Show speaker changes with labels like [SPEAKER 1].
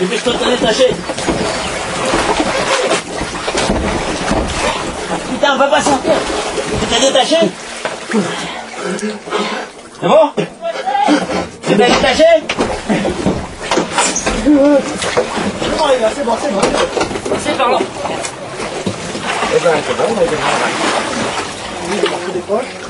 [SPEAKER 1] Dépêche-toi de te détacher. Putain, on va pas sortir. Tu t'es détaché C'est bon Tu t'es détaché
[SPEAKER 2] Oh, il c'est bon, c'est bon.
[SPEAKER 1] C'est par là.
[SPEAKER 2] Eh ben, c'est bon, on a été mal. Oui, des poches.